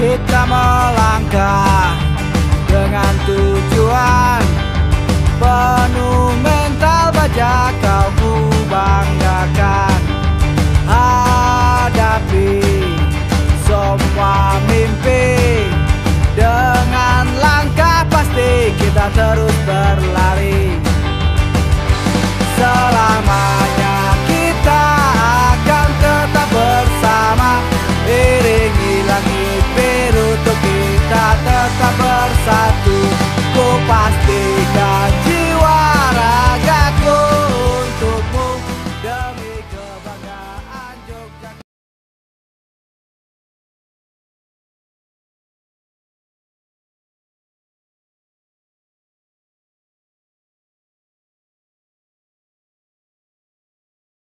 Kita melangkah dengan tujuan Penuh mental baja kau ku banggakan. Hadapi semua mimpi Dengan langkah pasti kita terus berlari.